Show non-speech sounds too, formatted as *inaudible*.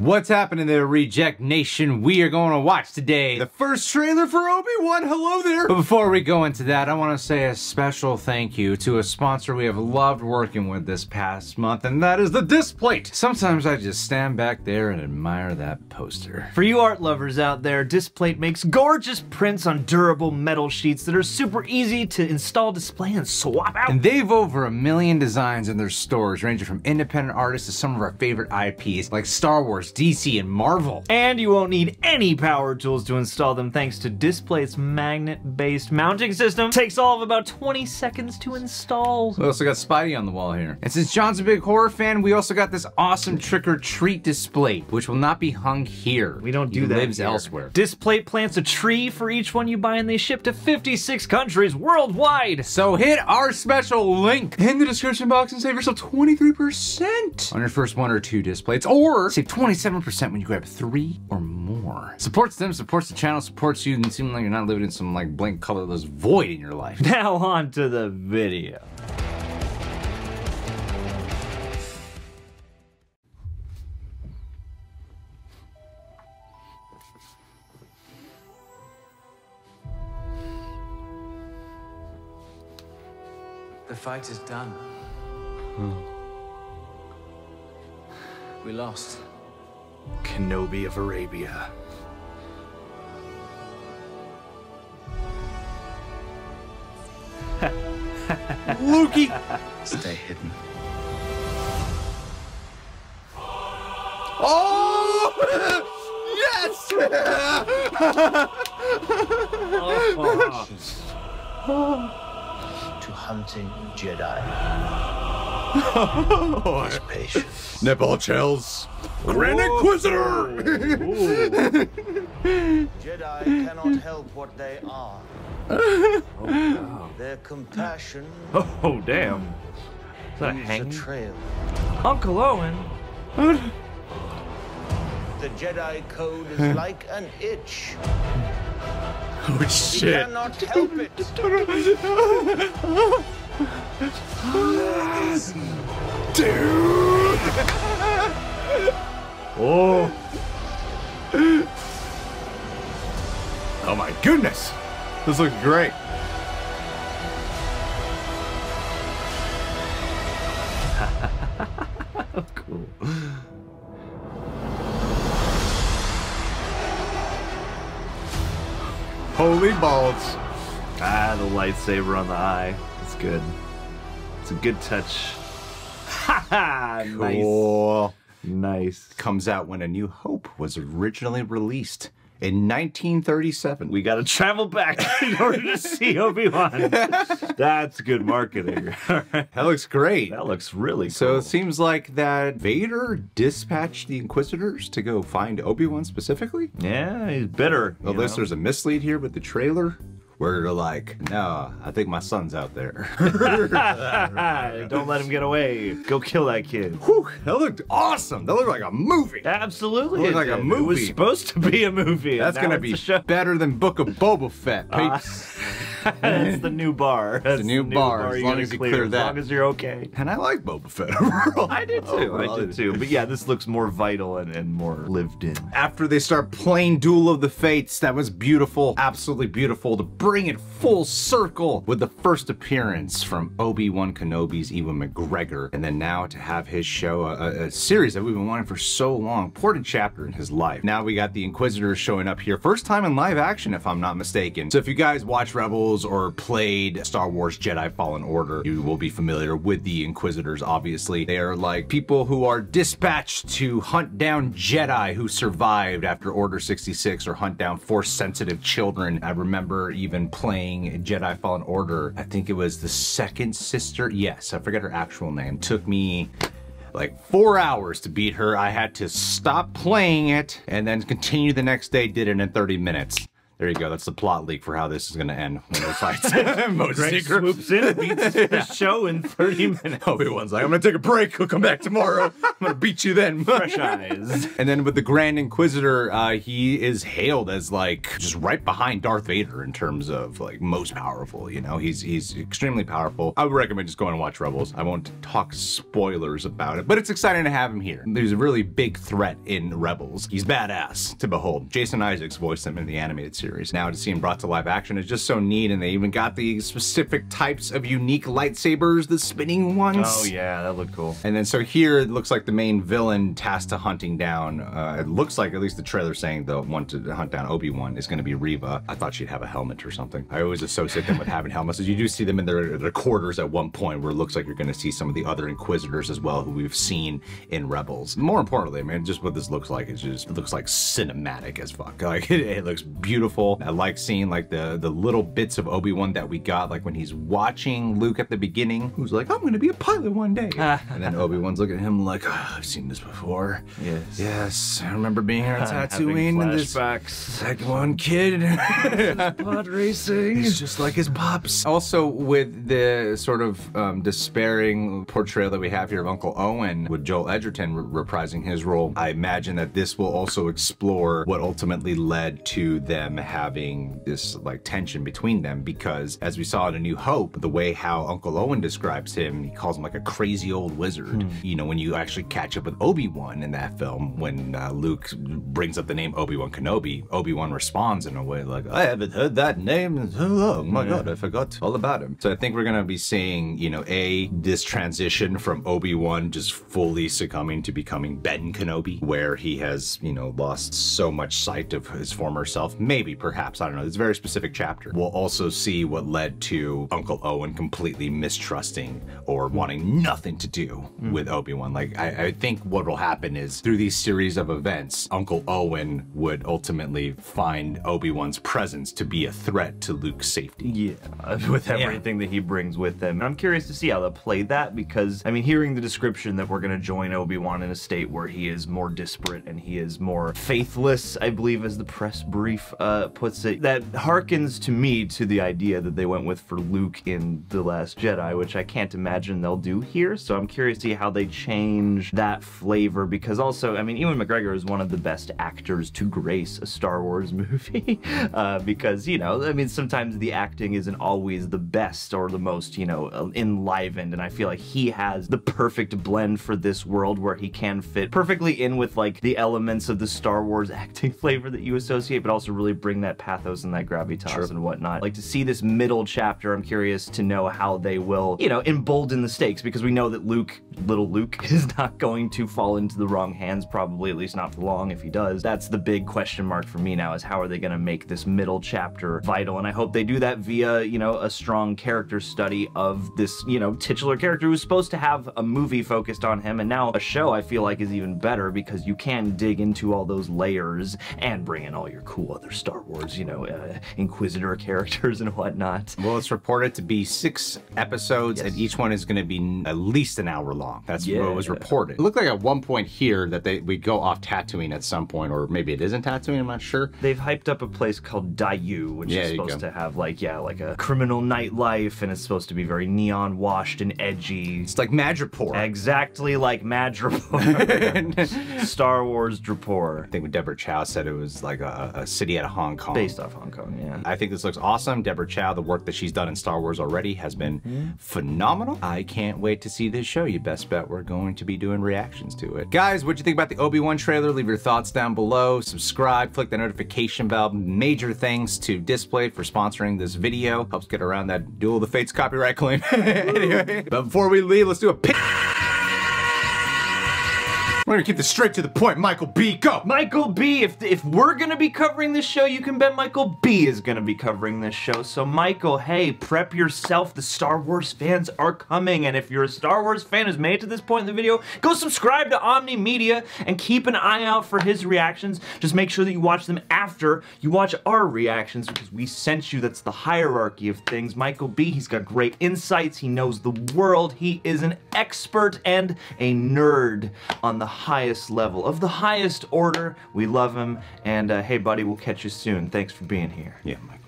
What's happening there, Reject Nation? We are going to watch today the first trailer for Obi-Wan. Hello there. But before we go into that, I want to say a special thank you to a sponsor we have loved working with this past month, and that is the Displate. Sometimes I just stand back there and admire that poster. For you art lovers out there, Displate makes gorgeous prints on durable metal sheets that are super easy to install, display, and swap out. And they've over a million designs in their stores, ranging from independent artists to some of our favorite IPs like Star Wars, DC, and Marvel. And you won't need any power tools to install them thanks to Displate's magnet-based mounting system. Takes all of about 20 seconds to install. We also got Spidey on the wall here. And since John's a big horror fan, we also got this awesome trick or treat display, which will not be hung here. We don't do he that lives here. elsewhere. Displate plants a tree for each one you buy and they ship to 56 countries worldwide. So hit our special link in the description box and save yourself 23% on your first one or two Displates, or save 27% when you grab three or more. Supports them, supports the channel, supports you, and seeming like you're not living in some like blank colorless void in your life. *laughs* Now on to the video. The fight is done. Hmm. We lost. Kenobi of Arabia. Lukey! Stay hidden. Oh! yes! to hunting Jedi. His patience. Nipple chills. Grand Inquisitor! Jedi cannot help what they are. Oh, Their compassion Oh, damn. Is that a hanging? trail. Uncle Owen. The Jedi code is like an itch. Oh You shit. cannot help it. *laughs* Dude! Oh. Oh my goodness! This looks great. *laughs* Cool. Holy balls. Ah, the lightsaber on the eye. Good. It's a good touch. Ha ha! Nice. Cool. Nice. Comes out when A New Hope was originally released in 1937. We gotta travel back *laughs* in order to see Obi-Wan. *laughs* That's good marketing. *laughs* that looks great. that looks really cool. So it seems like that Vader dispatched the Inquisitors to go find Obi-Wan specifically. yeah, he's bitter. Unless know? there's a mislead here with the trailer, where they're like, "No, I think my son's out there." *laughs* Don't let him get away. Go kill that kid. Whew, that looked awesome. That looked like a movie. Absolutely. Looked it like a movie. It was supposed to be a movie. That's gonna be better than Book of Boba Fett. Ah. peeps. *laughs* *laughs* That's the new bar. That's the new bar, as long as you clear as that. long as you're okay. and I like Boba Fett *laughs* overall. I did too. Overall, I did too. But yeah, this looks more vital and, and more lived in. After they start playing Duel of the Fates, that was beautiful, absolutely beautiful to bring it full circle with the first appearance from Obi-Wan Kenobi's Ewan McGregor, and then now to have his show, a, a- a series that we've been wanting for so long, important chapter in his life. Now we got the Inquisitors showing up here, first time in live action if I'm not mistaken. So if you guys watch Rebels or played Star Wars Jedi Fallen Order, you will be familiar with the Inquisitors, obviously. They are like people who are dispatched to hunt down Jedi who survived after Order 66 or hunt down Force-sensitive children. I remember even playing Jedi Fallen Order. I think it was the second sister. Yes, I forget her actual name. Took me like four hours to beat her. I had to stop playing it and then continue the next day, did it in 30 minutes. There you go. That's the plot leak for how this is going to end when we fight. *laughs* *laughs* Most Greg swoops in, and beats *laughs* the show in 30 minutes. Obi-Wan's like, I'm going to take a break. We'll come back tomorrow. I'm going to beat you then. Fresh eyes. And then with the Grand Inquisitor, uh, he is hailed as like just right behind Darth Vader in terms of like most powerful. You know, he's he's extremely powerful. I would recommend just going and watch Rebels. I won't talk spoilers about it, but it's exciting to have him here. There's a really big threat in Rebels. He's badass to behold. Jason Isaacs voiced him in the animated series. Now to see him brought to live action is just so neat, and they even got the specific types of unique lightsabers, the spinning ones. Oh yeah, that looked cool. And then so here it looks like the main villain tasked to hunting down, uh, it looks like at least the trailer saying the one to hunt down Obi-Wan is going to be Reva. I thought she'd have a helmet or something. I always associate them with *laughs* having helmets. As you do see them in their, their quarters at one point where it looks like you're going to see some of the other Inquisitors as well who we've seen in Rebels. More importantly, I mean, just what this looks like is just, it looks like cinematic as fuck. *laughs* Like it, it looks beautiful. I like seeing like the, the little bits of Obi-Wan that we got, like when he's watching Luke at the beginning, who's like, I'm going to be a pilot one day. and then Obi-Wan's looking at him like, oh, I've seen this before. Yes. Yes, I remember being here on *laughs* Tatooine and this that one kid. *laughs* Pod racing. He's just like his pops. Also, with the sort of um, despairing portrayal that we have here of Uncle Owen, with Joel Edgerton re- reprising his role, I imagine that this will also explore what ultimately led to them having this like tension between them. Because as we saw in A New Hope, the way how Uncle Owen describes him, he calls him like a crazy old wizard. You know, when you actually catch up with Obi Wan in that film, when uh, Luke brings up the name Obi Wan Kenobi, Obi Wan responds in a way like, I haven't heard that name in so long. My God, I forgot all about him. So I think we're going to be seeing, you know, A, this transition from Obi Wan just fully succumbing to becoming Ben Kenobi, where he has, you know, lost so much sight of his former self. Maybe, perhaps, I don't know. It's a very specific chapter. We'll also see what led to Uncle Owen completely mistrusting or wanting nothing to do with Obi Wan. Like, I, I think what will happen is through these series of events, Uncle Owen would ultimately find Obi Wan's presence to be a threat to Luke's safety. Yeah, *laughs* with everything that he brings with him. And I'm curious to see how they'll play that because, I mean, hearing the description that we're going to join Obi-Wan in a state where he is more disparate and he is more faithless, I believe, as the press brief uh, puts it, that harkens to me to the idea that they went with for Luke in The Last Jedi, which I can't imagine they'll do here. So I'm curious to see how they change that flavor because also, I mean, Ewan McGregor is one of the best actors to grace a Star Wars *laughs* movie uh, because, you know, I mean, sometimes the acting isn't always the best or the most, you know, enlivened. And I feel like he has the perfect blend for this world where he can fit perfectly in with like the elements of the Star Wars *laughs* acting flavor that you associate, but also really bring that pathos and that gravitas and whatnot. Like to see this middle chapter, I'm curious to know how they will, you know, embolden the stakes because we know that Luke, little Luke, *laughs* is not going to fall into the wrong hands, probably, at least not for long if he does. That's the big question mark for me now is how are they going to make this middle chapter vital? And I hope they do that via, you know, a strong character study of this, you know, titular character who's supposed to have a movie focused on him. And now a show I feel like is even better because you can dig into all those layers and bring in all your cool other Star Wars, you know, uh, Inquisitor *laughs* characters and whatnot. Well, it's reported to be six episodes, and each one is going to be at least an hour long. That's what was reported. It looked like at one point here that they we go off Tatooine at some point, or maybe it isn't Tatooine. I'm not sure. They've hyped up a place called Daiyu, which Yeah, is supposed to have like yeah, like a criminal nightlife, and it's supposed to be very neon washed and edgy. It's like Madripoor. Exactly like Madripoor. *laughs* Star Wars Drapor. I think when Deborah Chow said it was like a, a city out of Hong Kong. Based off Hong Kong, yeah. I think this looks awesome. Deborah Chow, the work that she's done in Star Wars already has been phenomenal. I can't wait to see this show. You best bet we're going to be doing reactions to it. Guys, what'd you think about the Obi-Wan trailer? Leave your thoughts down below. Subscribe, click the notification bell. Major thanks to Displate for sponsoring this video. Helps get around that Duel of the Fates copyright claim. *laughs* anyway, but before we leave, let's do a pick. We're gonna keep this straight to the point. Michael B, go! Michael B. If if we're gonna be covering this show, you can bet Michael B. is gonna be covering this show. So Michael, hey, prep yourself. The Star Wars fans are coming, and if you're a Star Wars fan who's made it to this point in the video, go subscribe to Omni Media and keep an eye out for his reactions. Just make sure that you watch them after you watch our reactions because we sent you. That's the hierarchy of things. Michael B. He's got great insights. He knows the world. He is an expert and a nerd on the highest level, of the highest order. We love him, and uh, hey, buddy, we'll catch you soon. Thanks for being here. Yeah, my